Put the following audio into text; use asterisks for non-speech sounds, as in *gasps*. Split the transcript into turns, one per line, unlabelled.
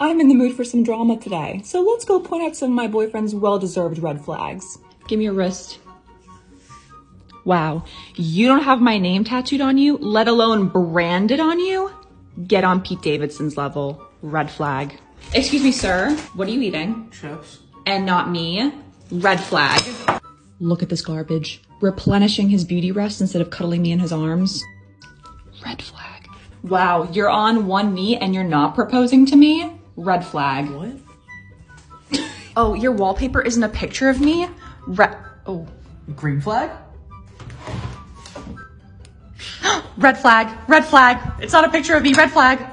I'm in the mood for some drama today, so let's go point out some of my boyfriend's well-deserved red flags. Give me your wrist. Wow, you don't have my name tattooed on you, let alone branded on you? Get on Pete Davidson's level. Red flag. Excuse me, sir. What are you eating?
Chips.
And not me? Red flag. Look at this garbage. Replenishing his beauty rest instead of cuddling me in his arms. Red flag. Wow, you're on one knee and you're not proposing to me? Red flag.
What?
Oh, your wallpaper isn't a picture of me? Red. Oh.
Green flag? *gasps*
Red flag. Red flag. It's not a picture of me. Red flag.